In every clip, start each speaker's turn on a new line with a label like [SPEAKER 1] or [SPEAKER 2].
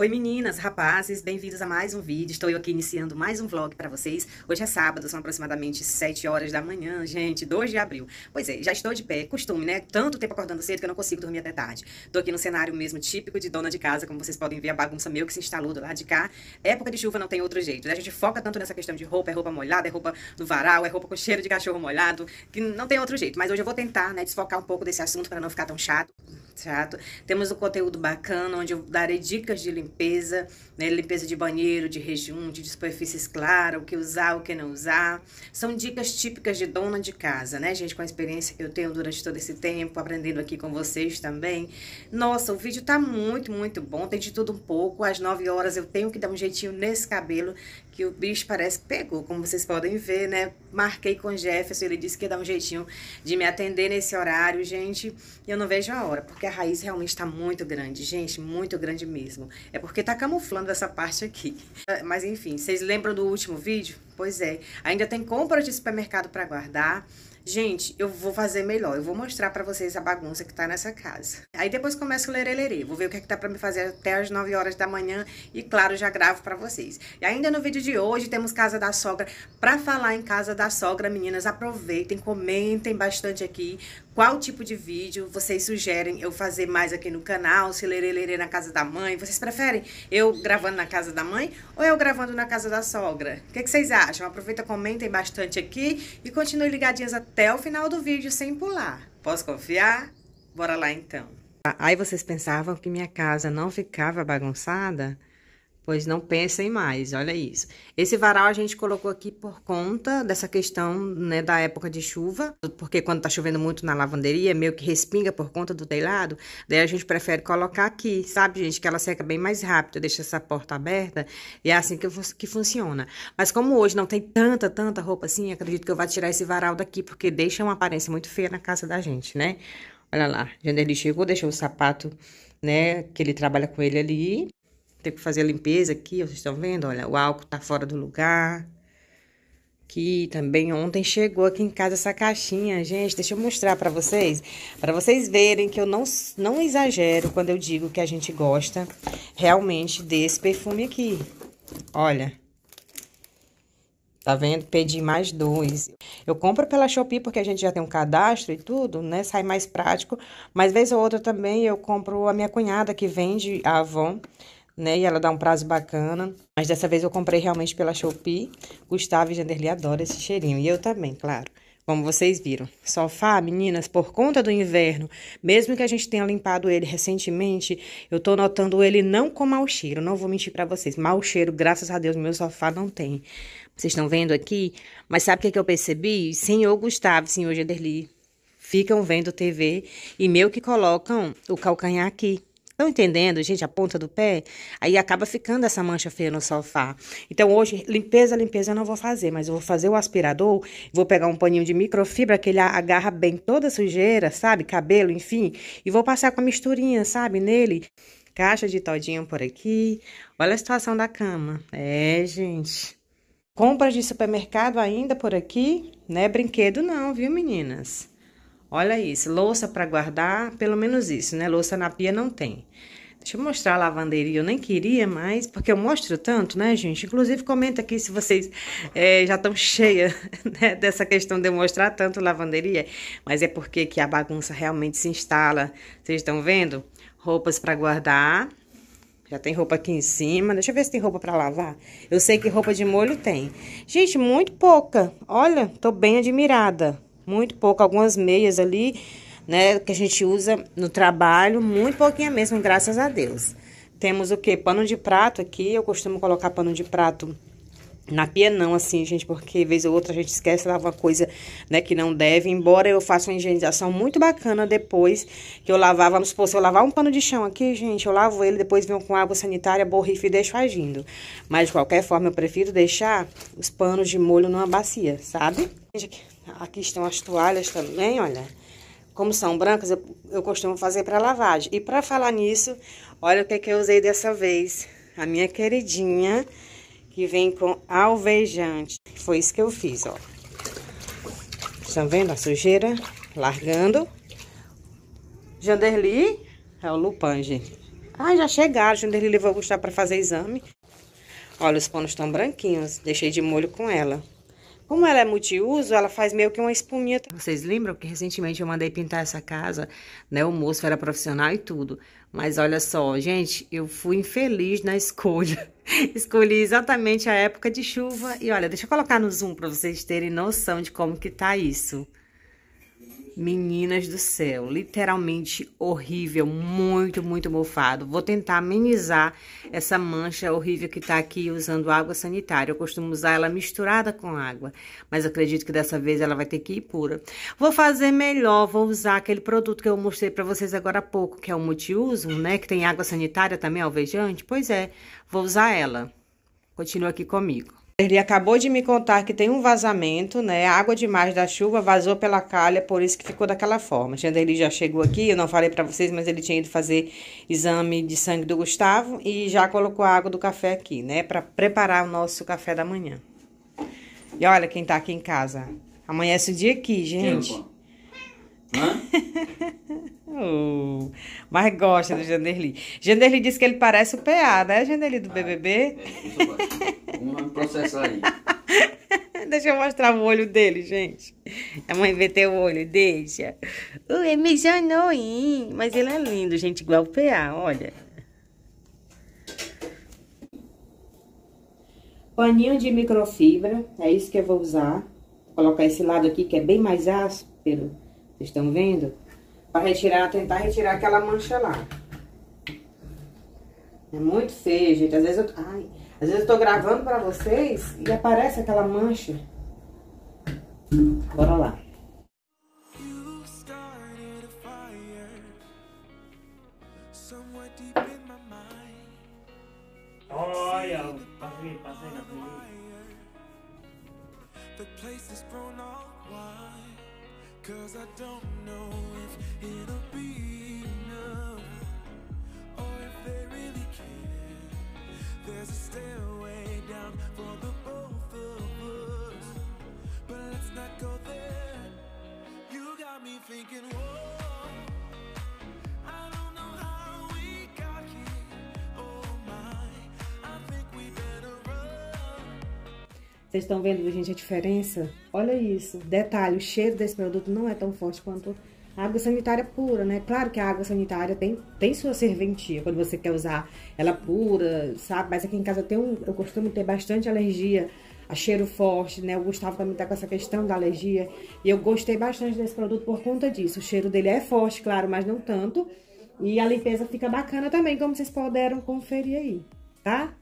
[SPEAKER 1] Oi meninas, rapazes, bem-vindos a mais um vídeo. Estou eu aqui iniciando mais um vlog para vocês. Hoje é sábado, são aproximadamente 7 horas da manhã, gente, 2 de abril. Pois é, já estou de pé, costume, né? Tanto tempo acordando cedo que eu não consigo dormir até tarde. Estou aqui no cenário mesmo típico de dona de casa, como vocês podem ver a bagunça meu que se instalou do lado de cá. Época de chuva não tem outro jeito, né? A gente foca tanto nessa questão de roupa, é roupa molhada, é roupa do varal, é roupa com cheiro de cachorro molhado, que não tem outro jeito. Mas hoje eu vou tentar, né, desfocar um pouco desse assunto para não ficar tão chato chato. Temos um conteúdo bacana, onde eu darei dicas de limpeza, né? Limpeza de banheiro, de rejunte, de superfícies claras, o que usar, o que não usar. São dicas típicas de dona de casa, né, gente? Com a experiência que eu tenho durante todo esse tempo, aprendendo aqui com vocês também. Nossa, o vídeo tá muito, muito bom. Tem de tudo um pouco. Às 9 horas eu tenho que dar um jeitinho nesse cabelo, que o bicho parece que pegou, como vocês podem ver, né? Marquei com o Jefferson, ele disse que ia dar um jeitinho de me atender nesse horário, gente. E eu não vejo a hora, porque a raiz realmente está muito grande, gente, muito grande mesmo. É porque tá camuflando essa parte aqui. Mas enfim, vocês lembram do último vídeo? Pois é, ainda tem compras de supermercado para guardar. Gente, eu vou fazer melhor. Eu vou mostrar pra vocês a bagunça que tá nessa casa. Aí depois começa o lerê Vou ver o que é que tá pra me fazer até as 9 horas da manhã. E claro, já gravo pra vocês. E ainda no vídeo de hoje temos Casa da Sogra. Pra falar em Casa da Sogra, meninas, aproveitem, comentem bastante aqui qual tipo de vídeo vocês sugerem eu fazer mais aqui no canal, se lerê lerê na casa da mãe. Vocês preferem eu gravando na casa da mãe ou eu gravando na casa da sogra? O que, que vocês acham? Aproveita, comentem bastante aqui e continuem ligadinhas até o final do vídeo sem pular. Posso confiar? Bora lá então. Aí vocês pensavam que minha casa não ficava bagunçada? Pois não pensem mais, olha isso. Esse varal a gente colocou aqui por conta dessa questão, né, da época de chuva, porque quando tá chovendo muito na lavanderia, meio que respinga por conta do telhado, daí a gente prefere colocar aqui, sabe, gente, que ela seca bem mais rápido, deixa essa porta aberta, e é assim que, que funciona. Mas como hoje não tem tanta, tanta roupa assim, acredito que eu vou tirar esse varal daqui, porque deixa uma aparência muito feia na casa da gente, né? Olha lá, Janderli chegou, deixou o sapato, né, que ele trabalha com ele ali, tem que fazer a limpeza aqui, vocês estão vendo? Olha, o álcool tá fora do lugar. Aqui também ontem chegou aqui em casa essa caixinha, gente, deixa eu mostrar para vocês, para vocês verem que eu não, não exagero quando eu digo que a gente gosta realmente desse perfume aqui. Olha, tá vendo? Pedi mais dois. Eu compro pela Shopee porque a gente já tem um cadastro e tudo, né? Sai mais prático, mas vez ou outra também eu compro a minha cunhada que vende a Avon né? E ela dá um prazo bacana. Mas dessa vez eu comprei realmente pela Shopee. Gustavo e Janderli adoram esse cheirinho. E eu também, claro. Como vocês viram. Sofá, meninas, por conta do inverno, mesmo que a gente tenha limpado ele recentemente, eu tô notando ele não com mau cheiro. Não vou mentir para vocês. Mau cheiro, graças a Deus, meu sofá não tem. Vocês estão vendo aqui? Mas sabe o que, é que eu percebi? Senhor Gustavo, senhor Janderli, ficam vendo TV e meio que colocam o calcanhar aqui. Estão entendendo, gente, a ponta do pé? Aí acaba ficando essa mancha feia no sofá. Então, hoje, limpeza, limpeza eu não vou fazer, mas eu vou fazer o aspirador, vou pegar um paninho de microfibra, que ele agarra bem toda a sujeira, sabe? Cabelo, enfim, e vou passar com a misturinha, sabe, nele. Caixa de todinho por aqui. Olha a situação da cama. É, gente. Compras de supermercado ainda por aqui, né? Brinquedo não, viu, meninas? Olha isso, louça para guardar, pelo menos isso, né? Louça na pia não tem. Deixa eu mostrar a lavanderia. Eu nem queria mais, porque eu mostro tanto, né, gente? Inclusive, comenta aqui se vocês é, já estão cheias né, dessa questão de eu mostrar tanto lavanderia. Mas é porque que a bagunça realmente se instala. Vocês estão vendo? Roupas para guardar. Já tem roupa aqui em cima. Deixa eu ver se tem roupa para lavar. Eu sei que roupa de molho tem. Gente, muito pouca. Olha, tô bem admirada muito pouco, algumas meias ali, né, que a gente usa no trabalho, muito pouquinho mesmo, graças a Deus. Temos o que? Pano de prato aqui, eu costumo colocar pano de prato na pia não, assim, gente, porque vez ou outra a gente esquece lavar uma coisa, né, que não deve. Embora eu faça uma higienização muito bacana depois que eu lavar, vamos supor, se eu lavar um pano de chão aqui, gente, eu lavo ele, depois venho com água sanitária, borrifa e deixo agindo. Mas, de qualquer forma, eu prefiro deixar os panos de molho numa bacia, sabe? Aqui estão as toalhas também, olha. Como são brancas, eu, eu costumo fazer para lavagem. E para falar nisso, olha o que, que eu usei dessa vez. A minha queridinha que vem com alvejante. Foi isso que eu fiz, ó. Estão vendo a sujeira? Largando. Janderli é o Lupan, gente. Ah, já chegaram. Janderli levou o para fazer exame. Olha, os panos estão branquinhos. Deixei de molho com ela. Como ela é multiuso, ela faz meio que uma espuminha. Vocês lembram que recentemente eu mandei pintar essa casa, né? O moço era profissional e tudo. Mas olha só, gente, eu fui infeliz na escolha. Escolhi exatamente a época de chuva. E olha, deixa eu colocar no zoom para vocês terem noção de como que tá isso. Meninas do céu, literalmente horrível, muito, muito mofado. Vou tentar amenizar essa mancha horrível que tá aqui usando água sanitária. Eu costumo usar ela misturada com água, mas acredito que dessa vez ela vai ter que ir pura. Vou fazer melhor, vou usar aquele produto que eu mostrei para vocês agora há pouco, que é o multiuso, né? Que tem água sanitária também, alvejante. Pois é, vou usar ela. Continua aqui comigo. Ele acabou de me contar que tem um vazamento, né? água demais da chuva vazou pela calha, por isso que ficou daquela forma. Janderli já chegou aqui, eu não falei para vocês, mas ele tinha ido fazer exame de sangue do Gustavo e já colocou a água do café aqui, né? Para preparar o nosso café da manhã. E olha quem tá aqui em casa. Amanhece o dia aqui, gente. Hã? oh, mas gosta do Janderli. Janderli disse que ele parece o PA, né, Janderli, do BBB?
[SPEAKER 2] É, Vamos processar aí.
[SPEAKER 1] deixa eu mostrar o olho dele, gente. A mãe meteu o olho, deixa. Uh, é mijanou, hein? Mas ele é lindo, gente, igual o PA, olha. Paninho de microfibra, é isso que eu vou usar. Vou colocar esse lado aqui, que é bem mais áspero. Vocês estão vendo? Para retirar, tentar retirar aquela mancha lá. É muito feio, gente. Às vezes eu, ai, às vezes eu tô gravando pra vocês e aparece aquela mancha. Bora lá. Olha, passei, passei na The place is grown all wide Cause I don't know if it'll be enough Or if they really care. There's a stairway Vocês estão vendo, gente, a diferença? Olha isso. Detalhe, o cheiro desse produto não é tão forte quanto água sanitária pura, né? Claro que a água sanitária tem, tem sua serventia quando você quer usar ela pura, sabe? Mas aqui em casa tem um, eu costumo ter bastante alergia a cheiro forte, né? O Gustavo também tá com essa questão da alergia. E eu gostei bastante desse produto por conta disso. O cheiro dele é forte, claro, mas não tanto. E a limpeza fica bacana também, como vocês puderam conferir aí, tá?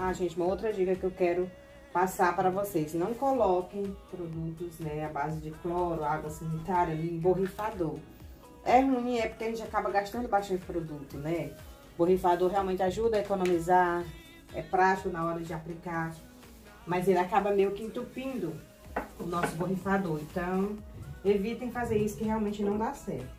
[SPEAKER 1] Ah, gente, uma outra dica que eu quero passar para vocês. Não coloquem produtos, né, à base de cloro, água sanitária em borrifador. É ruim, é porque a gente acaba gastando bastante produto, né? Borrifador realmente ajuda a economizar, é prático na hora de aplicar, mas ele acaba meio que entupindo o nosso borrifador. Então, evitem fazer isso que realmente não dá certo.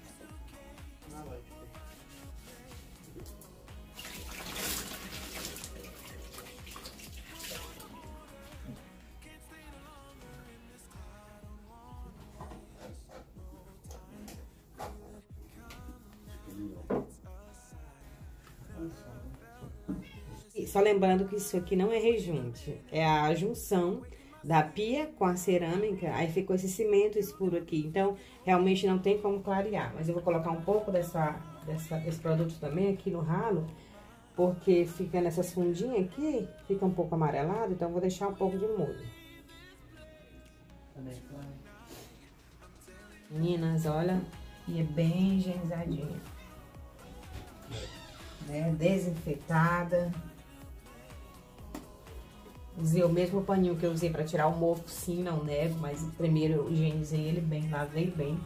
[SPEAKER 1] Só lembrando que isso aqui não é rejunte, é a junção da pia com a cerâmica, aí ficou esse cimento escuro aqui. Então, realmente não tem como clarear. Mas eu vou colocar um pouco dessa, dessa, desse produto também aqui no ralo, porque fica nessas fundinhas aqui, fica um pouco amarelado, então vou deixar um pouco de molho. Meninas, olha, e é bem higienizadinha. Né? Desinfetada. Usei o mesmo paninho que eu usei para tirar o mofo, sim, não nego, mas primeiro eu higienizei ele bem, lavei bem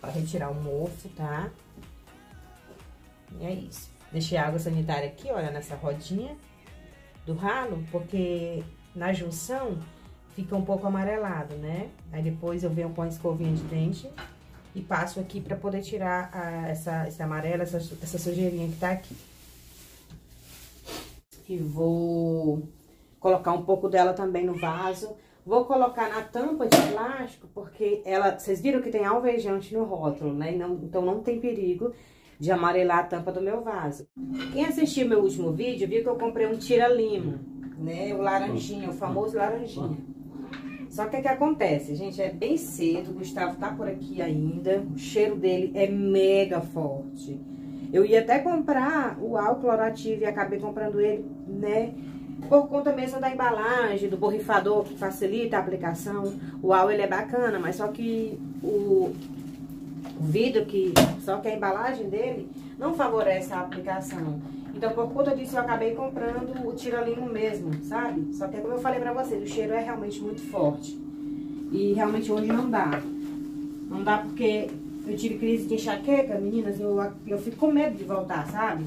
[SPEAKER 1] para retirar o mofo, tá? E é isso. Deixei a água sanitária aqui, olha, nessa rodinha do ralo, porque na junção fica um pouco amarelado, né? Aí depois eu venho com a escovinha de dente e passo aqui pra poder tirar a, essa, esse amarelo, essa, essa sujeirinha que tá aqui. E vou colocar um pouco dela também no vaso. Vou colocar na tampa de plástico, porque ela, vocês viram que tem alvejante no rótulo, né? Não, então não tem perigo de amarelar a tampa do meu vaso. Quem assistiu meu último vídeo viu que eu comprei um tira-lima, né? O laranjinha, o famoso laranjinha. Só que o que acontece, gente, é bem cedo, o Gustavo tá por aqui ainda, o cheiro dele é mega forte. Eu ia até comprar o álcool orativo e acabei comprando ele, né? Por conta mesmo da embalagem, do borrifador que facilita a aplicação. O álcool ele é bacana, mas só que o, o vidro, que só que a embalagem dele não favorece a aplicação. Então, por conta disso, eu acabei comprando o tiralimo mesmo, sabe? Só que, como eu falei pra vocês, o cheiro é realmente muito forte. E realmente hoje não dá. Não dá porque eu tive crise de enxaqueca, meninas, eu, eu fico com medo de voltar, sabe?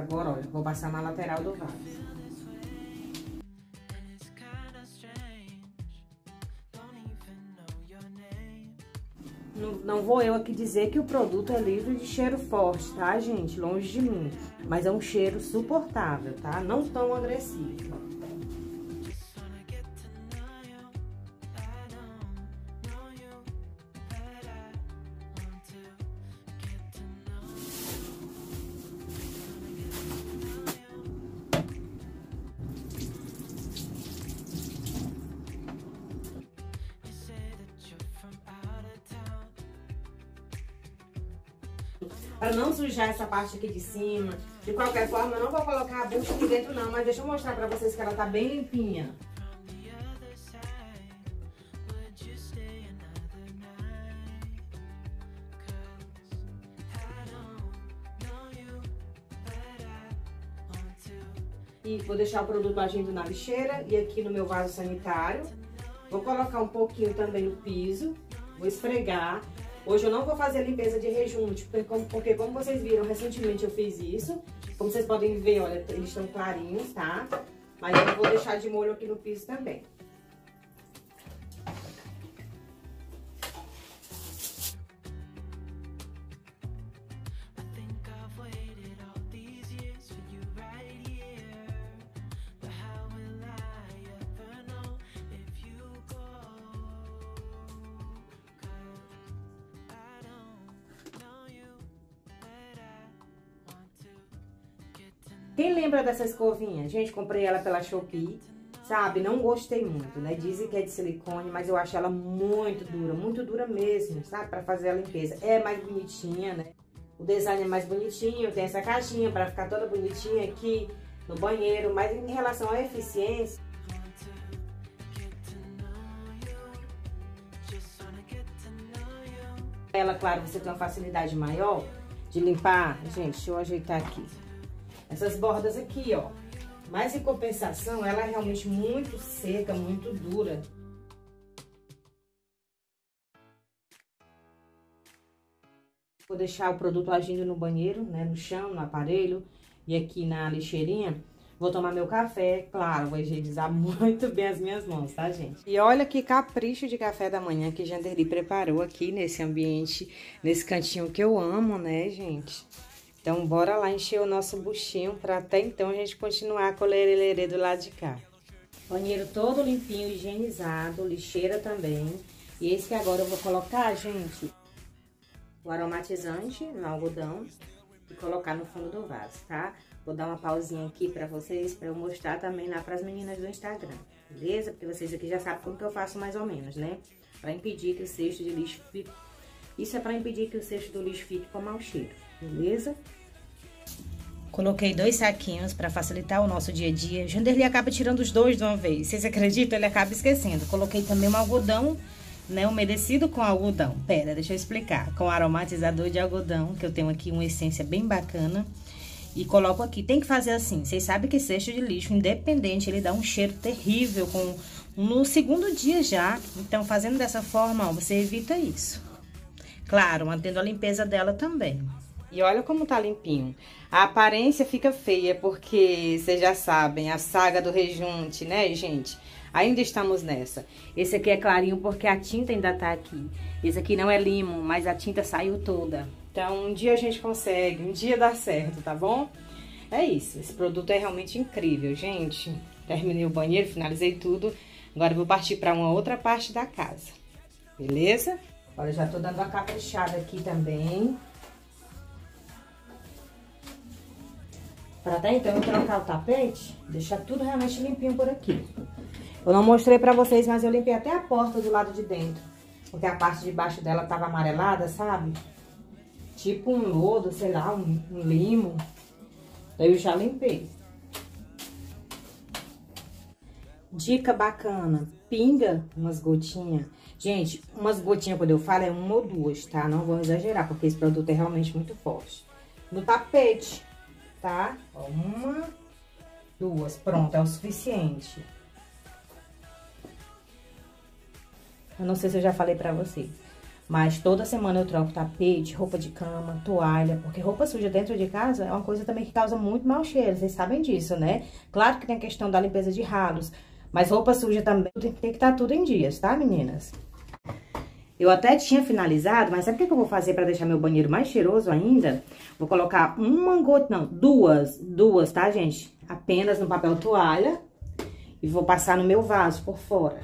[SPEAKER 1] Agora, olha, vou passar na lateral do vaso. Não, não vou eu aqui dizer que o produto é livre de cheiro forte, tá, gente? Longe de mim. Mas é um cheiro suportável, tá? Não tão agressivo. Parte aqui de cima. De qualquer forma, eu não vou colocar a bucha aqui dentro não, mas deixa eu mostrar pra vocês que ela tá bem limpinha. E vou deixar o produto agindo na lixeira e aqui no meu vaso sanitário. Vou colocar um pouquinho também no piso, vou esfregar. Hoje eu não vou fazer limpeza de rejunte, porque como vocês viram, recentemente eu fiz isso. Como vocês podem ver, olha, eles estão clarinhos, tá? Mas eu vou deixar de molho aqui no piso também. Quem lembra dessa escovinha? Gente, comprei ela pela Shopee, sabe? Não gostei muito, né? Dizem que é de silicone, mas eu acho ela muito dura, muito dura mesmo, sabe? Pra fazer a limpeza. É mais bonitinha, né? O design é mais bonitinho, tem essa caixinha pra ficar toda bonitinha aqui no banheiro, mas em relação à eficiência... Ela, claro, você tem uma facilidade maior de limpar. Gente, deixa eu ajeitar aqui. Essas bordas aqui, ó. Mas em compensação, ela é realmente muito seca, muito dura. Vou deixar o produto agindo no banheiro, né? No chão, no aparelho e aqui na lixeirinha. Vou tomar meu café, claro, vou higienizar muito bem as minhas mãos, tá, gente? E olha que capricho de café da manhã que Janderli preparou aqui nesse ambiente, nesse cantinho que eu amo, né, gente? Então, bora lá encher o nosso buchinho para até então a gente continuar com o lerelere do lado de cá. Banheiro todo limpinho, higienizado, lixeira também. E esse que agora eu vou colocar, gente, o aromatizante no algodão e colocar no fundo do vaso, tá? Vou dar uma pausinha aqui para vocês, para eu mostrar também lá para as meninas do Instagram, beleza? Porque vocês aqui já sabem como que eu faço mais ou menos, né? Para impedir que o cesto de lixo fique... Isso é para impedir que o cesto do lixo fique com mau cheiro beleza? Coloquei dois saquinhos para facilitar o nosso dia a dia. Janderli acaba tirando os dois de uma vez. Vocês acreditam? Ele acaba esquecendo. Coloquei também um algodão, né? Umedecido com algodão. Pera, deixa eu explicar. Com aromatizador de algodão, que eu tenho aqui uma essência bem bacana. e coloco aqui. Tem que fazer assim, vocês sabem que cesto de lixo, independente, ele dá um cheiro terrível com no segundo dia já. Então, fazendo dessa forma, ó, você evita isso. Claro, mantendo a limpeza dela também. E olha como tá limpinho. A aparência fica feia, porque vocês já sabem, a saga do rejunte, né, gente? Ainda estamos nessa. Esse aqui é clarinho porque a tinta ainda tá aqui. Esse aqui não é limo, mas a tinta saiu toda. Então, um dia a gente consegue, um dia dá certo, tá bom? É isso, esse produto é realmente incrível, gente. Terminei o banheiro, finalizei tudo. Agora eu vou partir para uma outra parte da casa, beleza? Olha, já tô dando uma caprichada aqui também. Para até então eu trocar o tapete, deixar tudo realmente limpinho por aqui. Eu não mostrei pra vocês, mas eu limpei até a porta do lado de dentro. Porque a parte de baixo dela tava amarelada, sabe? Tipo um lodo, sei lá, um, um limo. Daí eu já limpei. Dica bacana, pinga umas gotinhas. Gente, umas gotinhas, quando eu falo, é uma ou duas, tá? Não vou exagerar, porque esse produto é realmente muito forte. No tapete, tá? Uma, duas, pronto, é o suficiente. Eu não sei se eu já falei pra vocês. Mas toda semana eu troco tapete, roupa de cama, toalha, porque roupa suja dentro de casa é uma coisa também que causa muito mau cheiro, vocês sabem disso, né? Claro que tem a questão da limpeza de ralos, mas roupa suja também tem que estar tudo em dias, tá, meninas? Eu até tinha finalizado, mas sabe o que eu vou fazer para deixar meu banheiro mais cheiroso ainda? Vou colocar uma gota, não, duas, duas, tá, gente? Apenas no papel toalha e vou passar no meu vaso por fora.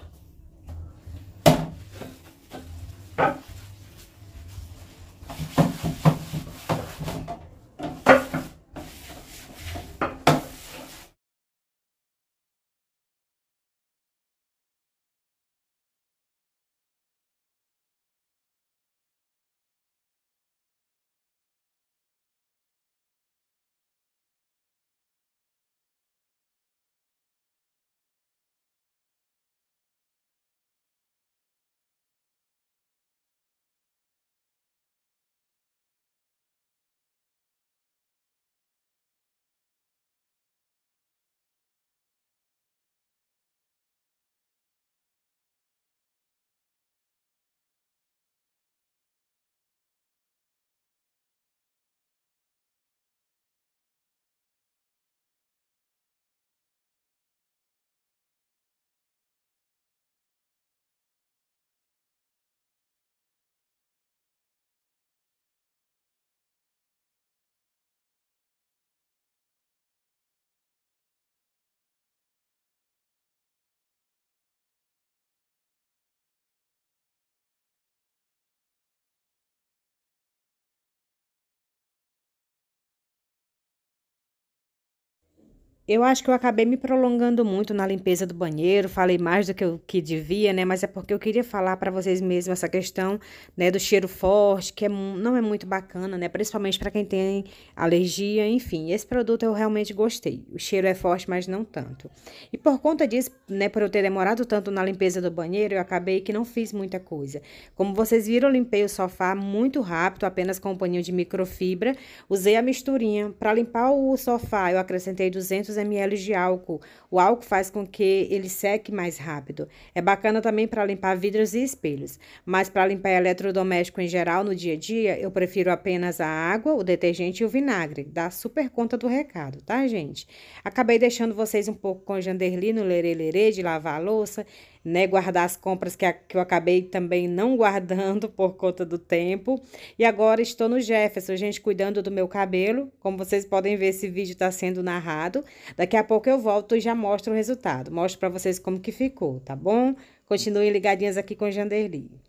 [SPEAKER 1] Eu acho que eu acabei me prolongando muito na limpeza do banheiro, falei mais do que eu que devia, né? Mas é porque eu queria falar para vocês mesmo essa questão, né, do cheiro forte, que é, não é muito bacana, né? Principalmente para quem tem alergia, enfim. Esse produto eu realmente gostei. O cheiro é forte, mas não tanto. E por conta disso, né, por eu ter demorado tanto na limpeza do banheiro, eu acabei que não fiz muita coisa. Como vocês viram, eu limpei o sofá muito rápido, apenas com um paninho de microfibra. Usei a misturinha para limpar o sofá, eu acrescentei 200 ml de álcool. O álcool faz com que ele seque mais rápido. É bacana também para limpar vidros e espelhos, mas para limpar eletrodoméstico em geral no dia a dia, eu prefiro apenas a água, o detergente e o vinagre. Dá super conta do recado, tá, gente? Acabei deixando vocês um pouco com Janderli no lerê lerê de lavar a louça né, guardar as compras que, a, que eu acabei também não guardando por conta do tempo. E agora estou no Jefferson, gente, cuidando do meu cabelo. Como vocês podem ver, esse vídeo está sendo narrado. Daqui a pouco eu volto e já mostro o resultado. Mostro para vocês como que ficou, tá bom? Continuem ligadinhas aqui com Janderli.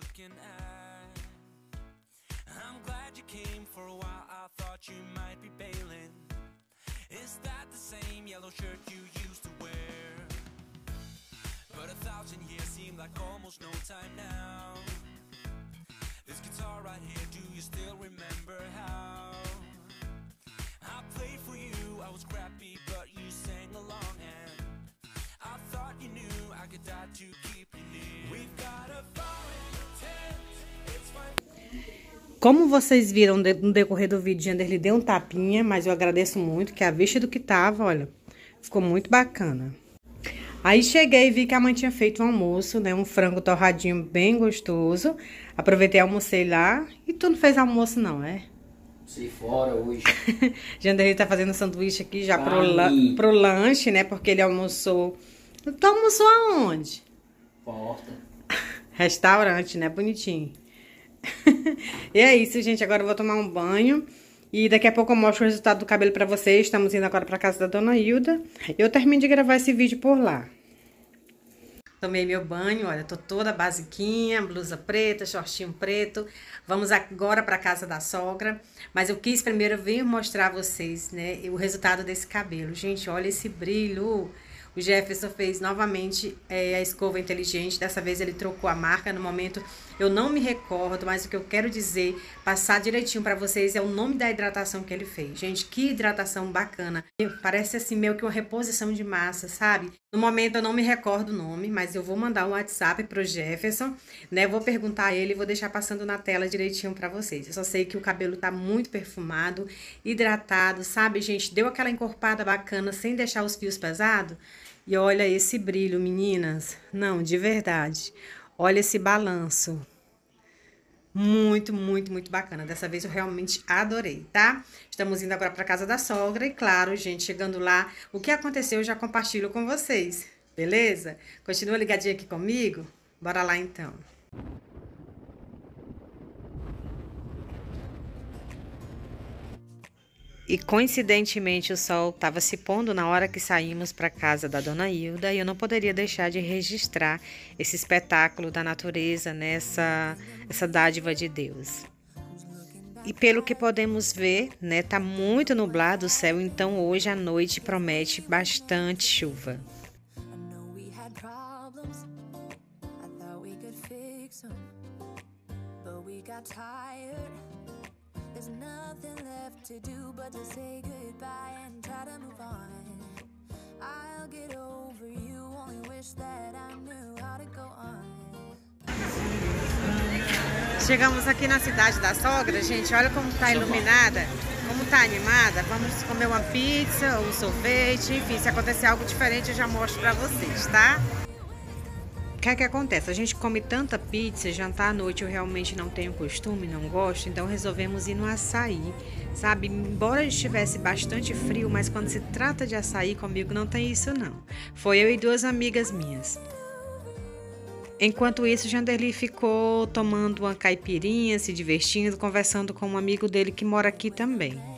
[SPEAKER 3] looking at. I'm glad you came for a while, I thought you might be bailing. Is that the same yellow shirt you used to wear? But a thousand years seem
[SPEAKER 1] like almost no time now. This guitar right here, do you still remember how? Como vocês viram no decorrer do vídeo, Janderly deu um tapinha, mas eu agradeço muito, que a vista do que tava, olha, ficou muito bacana. Aí cheguei e vi que a mãe tinha feito um almoço, né? Um frango torradinho bem gostoso. Aproveitei almocei lá. E tu não fez almoço não, é?
[SPEAKER 2] Sei fora hoje.
[SPEAKER 1] Janderly tá fazendo sanduíche aqui já pro, la pro lanche, né? Porque ele almoçou... Tu almoçou aonde?
[SPEAKER 2] Porta.
[SPEAKER 1] Restaurante, né? Bonitinho. e é isso, gente. Agora eu vou tomar um banho. E daqui a pouco eu mostro o resultado do cabelo pra vocês. Estamos indo agora pra casa da Dona Hilda. Eu termino de gravar esse vídeo por lá. Tomei meu banho, olha, tô toda basiquinha, blusa preta, shortinho preto. Vamos agora pra casa da sogra. Mas eu quis primeiro vir mostrar a vocês, né, o resultado desse cabelo. Gente, olha esse brilho. O Jefferson fez novamente é, a escova inteligente. Dessa vez ele trocou a marca. No momento eu não me recordo, mas o que eu quero dizer, passar direitinho para vocês, é o nome da hidratação que ele fez. Gente, que hidratação bacana. Parece assim meio que uma reposição de massa, sabe? No momento eu não me recordo o nome, mas eu vou mandar um WhatsApp pro Jefferson, né? Vou perguntar a ele e vou deixar passando na tela direitinho para vocês. Eu só sei que o cabelo tá muito perfumado, hidratado, sabe, gente? Deu aquela encorpada bacana sem deixar os fios pesados. E olha esse brilho, meninas. Não, de verdade. Olha esse balanço. Muito, muito, muito bacana. Dessa vez eu realmente adorei, tá? Estamos indo agora para casa da sogra e, claro, gente, chegando lá, o que aconteceu eu já compartilho com vocês, beleza? Continua ligadinho aqui comigo? Bora lá então. E coincidentemente o sol estava se pondo na hora que saímos para casa da dona Hilda e eu não poderia deixar de registrar esse espetáculo da natureza nessa essa dádiva de Deus. E pelo que podemos ver, né, tá muito nublado o céu, então hoje à noite promete bastante chuva. There's nothing left to do but to say goodbye and try to move on. I'll get over you, only wish that I knew how to go on. Chegamos aqui na cidade da sogra, gente. Olha como tá iluminada, como tá animada. Vamos comer uma pizza, um sorvete, enfim, se acontecer algo diferente eu já mostro pra vocês, tá? O que é que acontece? A gente come tanta pizza, jantar à noite eu realmente não tenho costume, não gosto, então resolvemos ir no açaí, sabe? Embora estivesse bastante frio, mas quando se trata de açaí comigo não tem isso não. Foi eu e duas amigas minhas. Enquanto isso, Janderli ficou tomando uma caipirinha, se divertindo, conversando com um amigo dele que mora aqui também.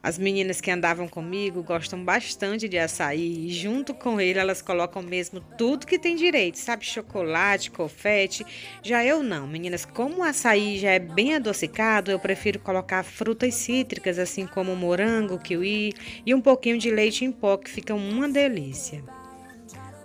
[SPEAKER 1] As meninas que andavam comigo gostam bastante de açaí e junto com ele elas colocam mesmo tudo que tem direito, sabe? Chocolate, confete. Já eu não, meninas, como o açaí já é bem adocicado, eu prefiro colocar frutas cítricas, assim como morango, kiwi e um pouquinho de leite em pó, que fica uma delícia.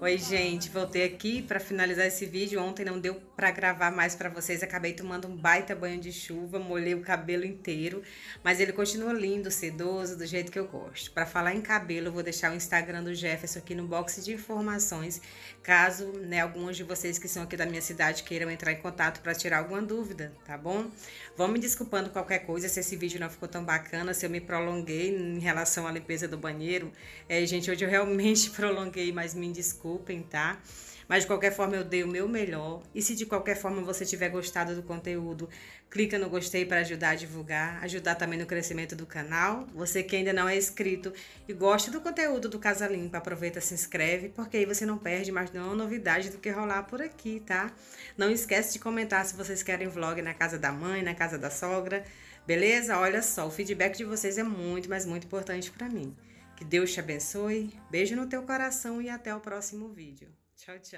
[SPEAKER 1] Oi, gente, voltei aqui para finalizar esse vídeo. Ontem não deu para gravar mais para vocês, acabei tomando um baita banho de chuva, molhei o cabelo inteiro, mas ele continua lindo, sedoso, do jeito que eu gosto. Para falar em cabelo, eu vou deixar o Instagram do Jefferson aqui no box de informações, caso, né, alguns de vocês que são aqui da minha cidade queiram entrar em contato para tirar alguma dúvida, tá bom? Vão me desculpando qualquer coisa se esse vídeo não ficou tão bacana, se eu me prolonguei em relação à limpeza do banheiro. É, gente, hoje eu realmente prolonguei, mas me desculpe desculpem, tá? Mas de qualquer forma eu dei o meu melhor. E se de qualquer forma você tiver gostado do conteúdo, clica no gostei para ajudar a divulgar, ajudar também no crescimento do canal. Você que ainda não é inscrito e gosta do conteúdo do Casa Limpa, aproveita se inscreve, porque aí você não perde mais nenhuma novidade do que rolar por aqui, tá? Não esquece de comentar se vocês querem vlog na casa da mãe, na casa da sogra. Beleza? Olha só, o feedback de vocês é muito, mas muito importante para mim. Que Deus te abençoe. Beijo no teu coração e até o próximo vídeo. 잘 치.